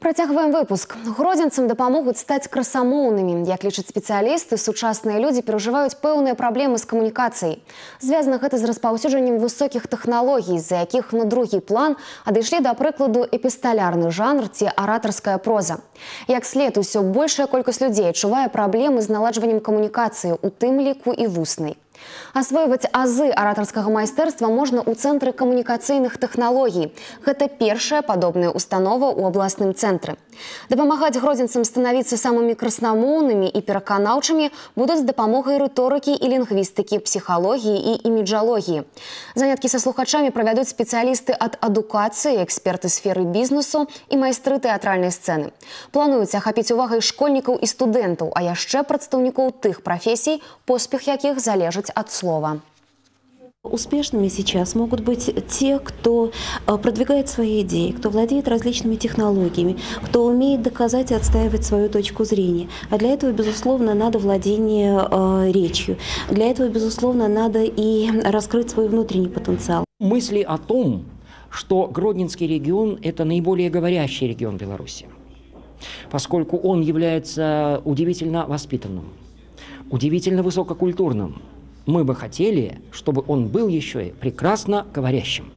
Працягваем выпуск. Гродзенцам дапамогуць стаць красамоўнымі. Як лічаць спецыялісты, сучасныя людзі перажываюць пэўныя праблемы з камунікацыяй. Звязана гэта з распаўсюджаннем высокіх тэхналогій, з-за якіх на другі план адышлі да прыкладу эпісталярны жанр ці аратарская проза. Як след усё большая колькасць людзей адчувае праблемы з наладжваннем камунікацыі, у тым ліку і вуснай. Асвойваць азы аратарскага майстэрства можна ў цэнтры камунікацыйных тэхналогій. Гэта першая падобная установа ў абласным цэнтры. Дапамагаць гродзенцам станавіцца самымі краснамоўнымі і пераканаўчымі будуць з дапамогай рыторыкі і лінгвістыкі, псіхалогіі і іміджалогіі. Заняткі са слухачамі правядуць спецыялісты ад адукацыі, эксперты сферы бізнесу і майстры тэатральнай сцэны. Плануюць ахапіць увагай школьнікаў і студэнтаў, а яшчэ прадстаўнікоў тых прафесій, поспех якіх залежыць от слова. Успешными сейчас могут быть те, кто э, продвигает свои идеи, кто владеет различными технологиями, кто умеет доказать и отстаивать свою точку зрения. А для этого, безусловно, надо владение э, речью. Для этого, безусловно, надо и раскрыть свой внутренний потенциал. Мысли о том, что Гродненский регион – это наиболее говорящий регион Беларуси, поскольку он является удивительно воспитанным, удивительно высококультурным, мы бы хотели, чтобы он был еще и прекрасно говорящим.